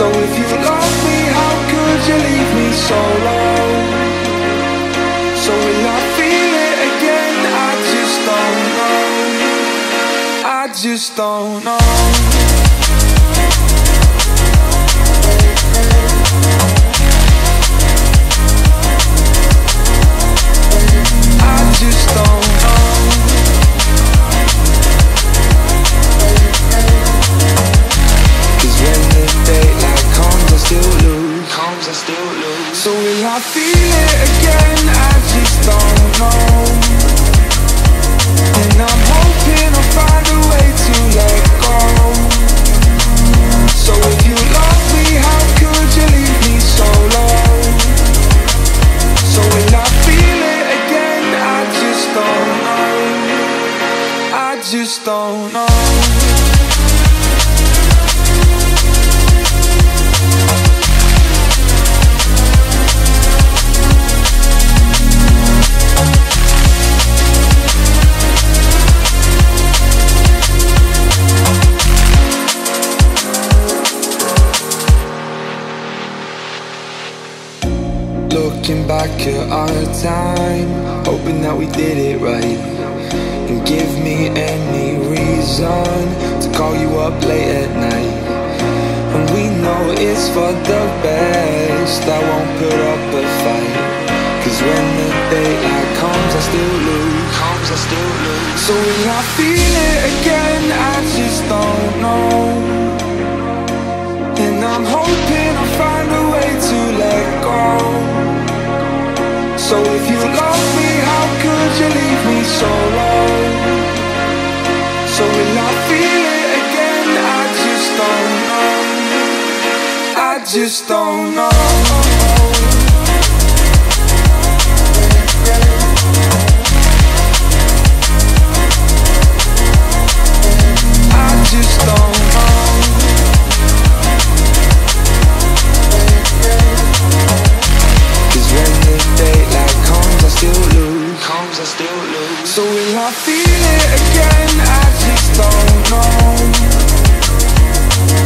So if you love me, how could you leave me so low? So will I feel it again? I just don't know. I just don't know. So will I feel it again? I just don't know. And I'm hoping I'll find a way to let go. So if you me, how could you leave me? So will I feel it again? I just don't know. I just don't know. Looking back at our time, hoping that we did it right. And give me any reason to call you up late at night. And we know it's for the best, I won't put up a fight. Cause when the daylight comes, I still lose. Comes, I still lose. So will I feel it again? So if you love me, how could you leave me so low? So will I feel it again? I just don't know. I just don't know. I feel it again? I just don't know.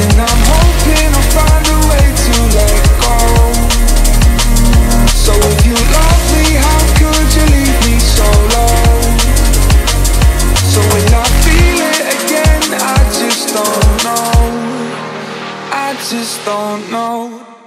And I'm hoping I'll find a way to let go. So if you love me, how could you leave me so? So will I feel it again? I just don't know. I just don't know.